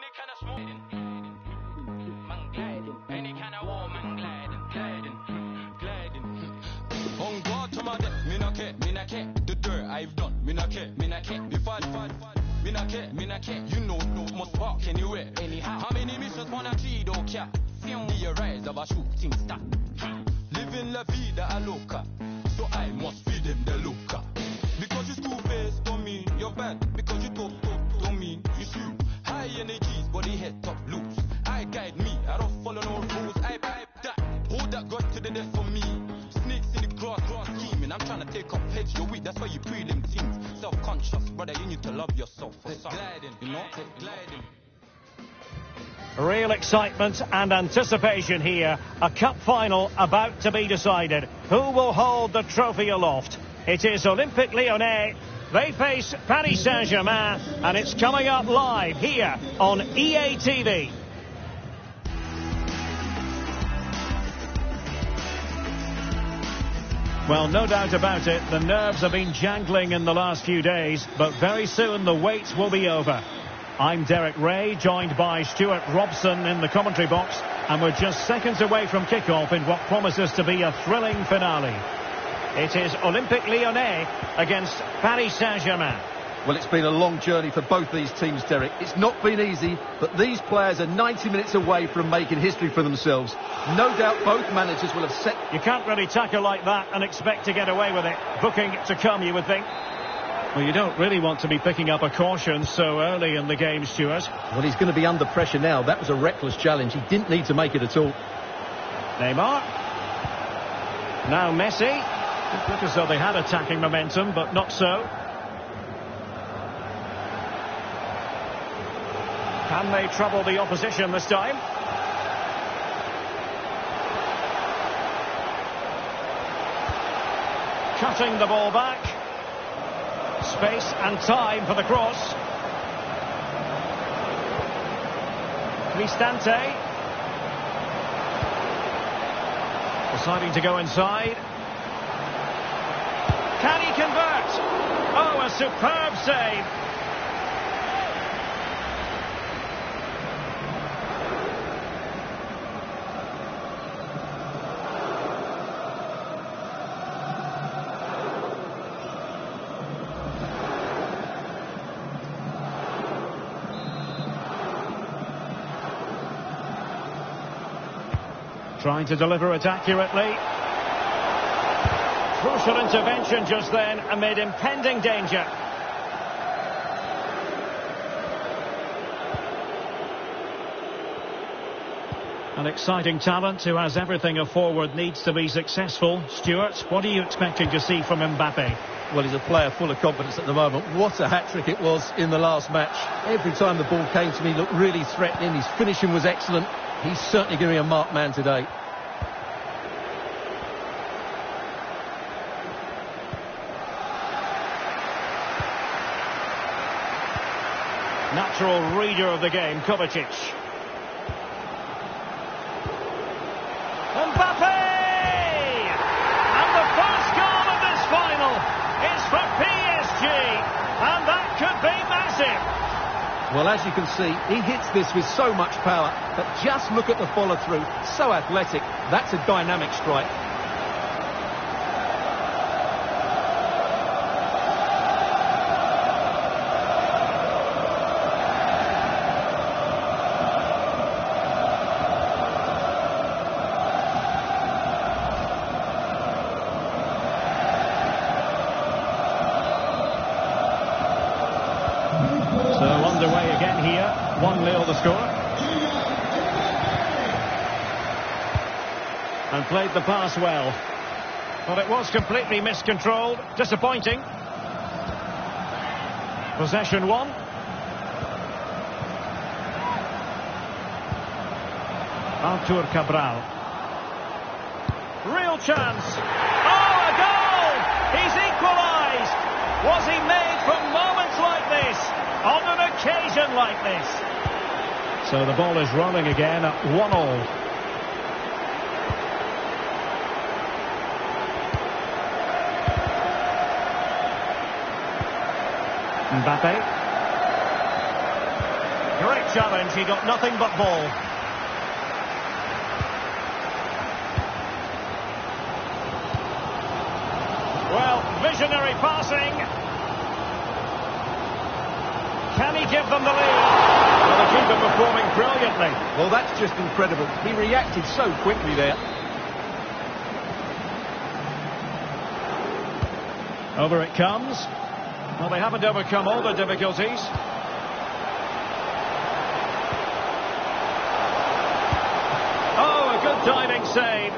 Any kind of smoke. Man gliding. Any kind of war, man gliding. Gliding. Gliding. On guard to my death. Me not care. Me not care. The dirt I've done. Me not care. Me not care. If I fight, me not care. Me not care. You know, no must walk anywhere. Anyhow. How many missions wanna see don't care? The rise of a shooting star. Living la vida a loca. So I must feed them the loca. Real excitement and anticipation here. A cup final about to be decided. Who will hold the trophy aloft? It is Olympique Lyonnais. They face Paris Saint-Germain and it's coming up live here on EA TV. Well, no doubt about it, the nerves have been jangling in the last few days, but very soon the wait will be over. I'm Derek Rae, joined by Stewart Robson in the commentary box, and we're just seconds away from kick-off in what promises to be a thrilling finale. It is Olympique Lyonnais against Paris Saint-Germain. Well, it's been a long journey for both these teams, Derek. It's not been easy, but these players are 90 minutes away from making history for themselves. No doubt both managers will have set... You can't really tackle like that and expect to get away with it. Booking to come, you would think. Well, you don't really want to be picking up a caution so early in the game, Stewart. Well, he's going to be under pressure now. That was a reckless challenge. He didn't need to make it at all. Neymar. Now Messi. It looked as though they had attacking momentum, but not so. Can they trouble the opposition this time? Cutting the ball back. Space and time for the cross. Cristante. Deciding to go inside. Can he convert? Oh, a superb save. Trying to deliver it accurately. Crucial intervention just then amid impending danger. An exciting talent who has everything a forward needs to be successful. Stewart, what are you expecting to see from Mbappe? Well, he's a player full of confidence at the moment. What a hat-trick it was in the last match. Every time the ball came to me, looked really threatening. His finishing was excellent. He's certainly going to be a marked man today. Natural reader of the game, Kovacic. Mbappe! And the first goal of this final is for PSG. And that could be massive. Well, as you can see, he hits this with so much power, but just look at the follow-through. So athletic. That's a dynamic strike. And played the pass well. But it was completely miscontrolled. Disappointing. Possession one. Artur Cabral. Real chance. Oh, a goal! He's equalised. Was he made for moments like this? On an occasion like this? So the ball is rolling again at one all. Mbappe. Great challenge, he got nothing but ball. Well, visionary passing. Can he give them the lead? Well, the keeper performing brilliantly. Well, that's just incredible. He reacted so quickly there. Over it comes. Well, they haven't overcome all the difficulties. Oh, a good diving save.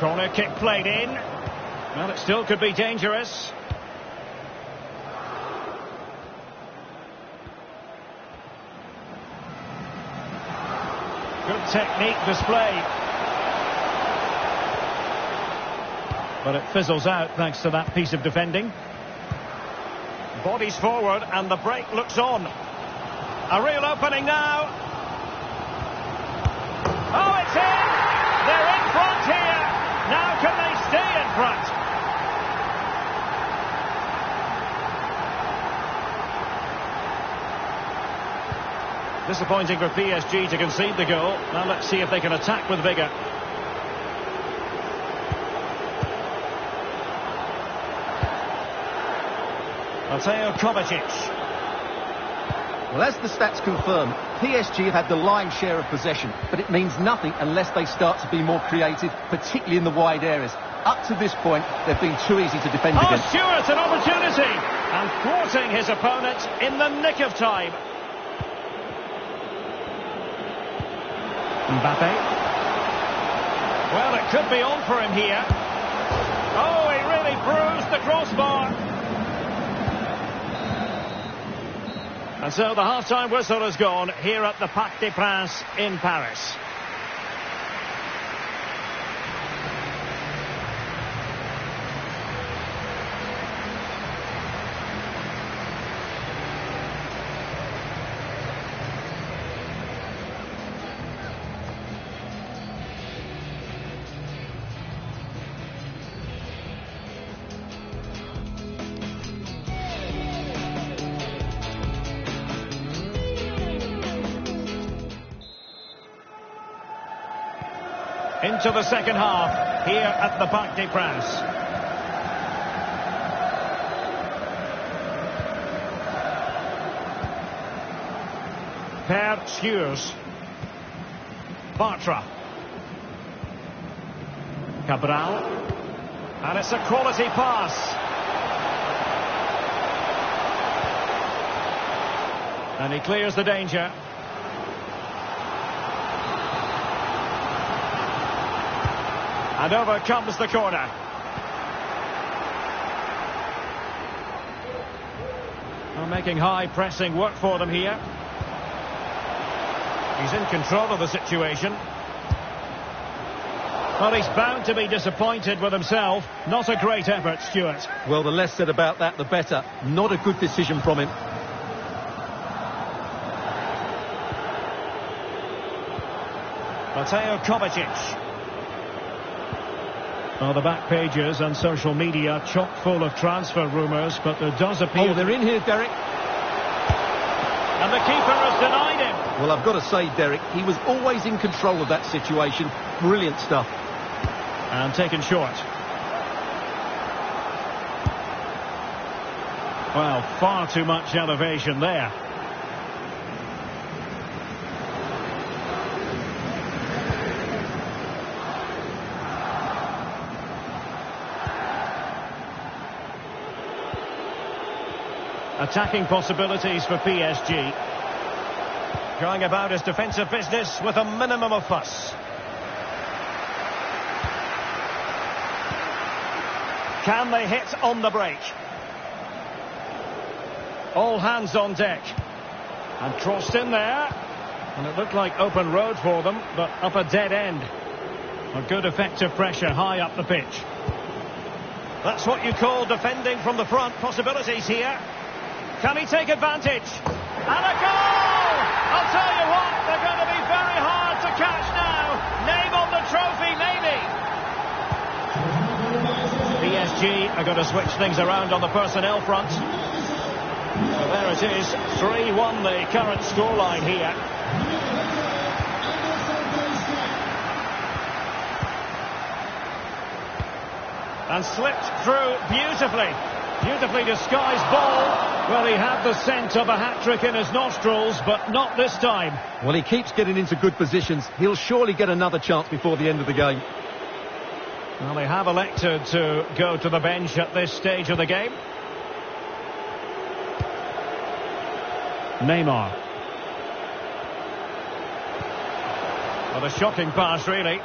Corner kick played in. Well, it still could be dangerous. Good technique displayed. But it fizzles out thanks to that piece of defending. Bodies forward and the break looks on. A real opening now. Oh, it's in! They're in front here. Now can they stay in front? Disappointing for PSG to concede the goal. Now let's see if they can attack with vigour. Mateo Kovacic. Well, as the stats confirm, PSG have had the lion's share of possession, but it means nothing unless they start to be more creative, particularly in the wide areas. Up to this point, they've been too easy to defend oh, against. Stewart, an opportunity! And thwarting his opponent in the nick of time. Mbappe. Well, it could be on for him here. Oh, he really bruised the crossbar. And so the half-time whistle has gone here at the Parc des Princes in Paris. Into the second half here at the Parc des Princes. Per Skjurs. Bartra. Cabral. And it's a quality pass. And he clears the danger. And over comes the corner. Well, making high pressing work for them here. He's in control of the situation. Well, he's bound to be disappointed with himself. Not a great effort, Stewart. Well, the less said about that, the better. Not a good decision from him. Mateo Kovacic. Well, the back pages and social media chock full of transfer rumours, but there does appear... Oh, they're in here, Derek. And the keeper has denied him. Well, I've got to say, Derek, he was always in control of that situation. Brilliant stuff. And taken short. Well, far too much elevation there. Attacking possibilities for PSG. Going about his defensive business with a minimum of fuss. Can they hit on the break? All hands on deck. And crossed in there. And it looked like open road for them, but up a dead end. A good effective pressure high up the pitch. That's what you call defending from the front. Possibilities here. Can he take advantage? And a goal! I'll tell you what, they're going to be very hard to catch now. Name on the trophy, maybe. PSG are going to switch things around on the personnel front. There it is, 3-1 the current scoreline here. And slipped through beautifully. Beautifully disguised ball. Well, he had the scent of a hat-trick in his nostrils, but not this time. Well, he keeps getting into good positions. He'll surely get another chance before the end of the game. Well, they have elected to go to the bench at this stage of the game. Neymar. What a shocking pass, really.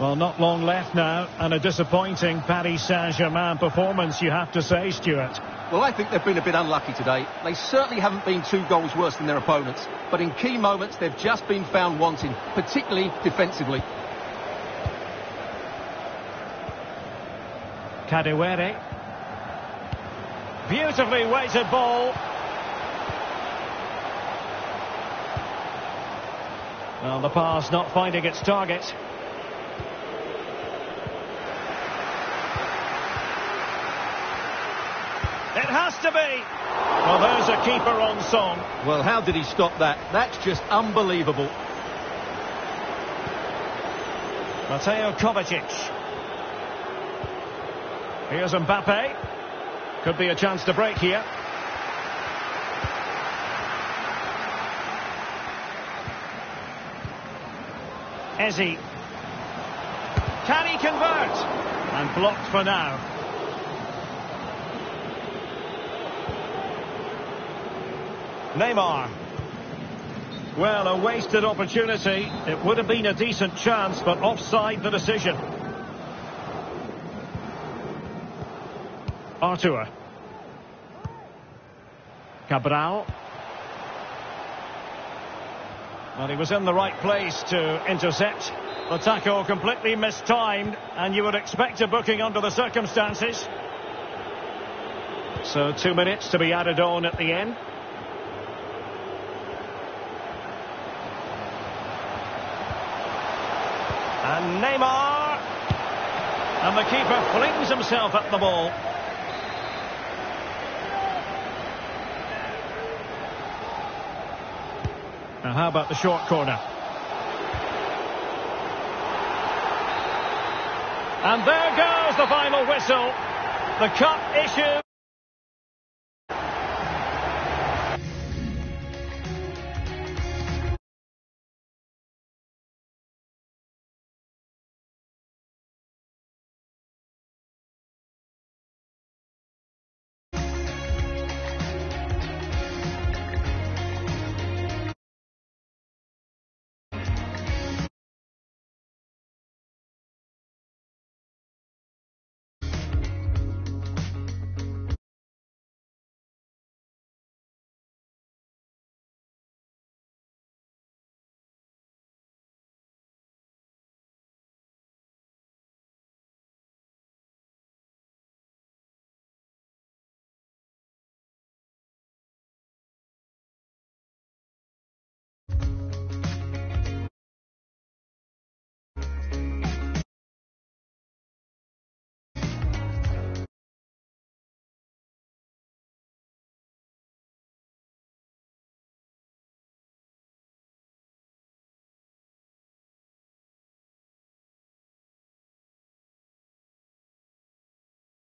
Well, not long left now, and a disappointing Paris Saint-Germain performance, you have to say, Stewart. Well, I think they've been a bit unlucky today. They certainly haven't been two goals worse than their opponents, but in key moments they've just been found wanting, particularly defensively. Kadewere. Beautifully weighted ball. Well, the pass not finding its target. It has to be. Well, there's a keeper on song. Well, how did he stop that? That's just unbelievable. Mateo Kovacic. Here's Mbappe. Could be a chance to break here. Eze. Can he convert? And blocked for now. Neymar. Well, a wasted opportunity. It would have been a decent chance, but offside the decision. Artur. Cabral. Well, he was in the right place to intercept. The tackle completely mistimed, and you would expect a booking under the circumstances. So two minutes to be added on at the end. And Neymar. And the keeper flings himself at the ball. Now how about the short corner? And there goes the final whistle. The cup issue.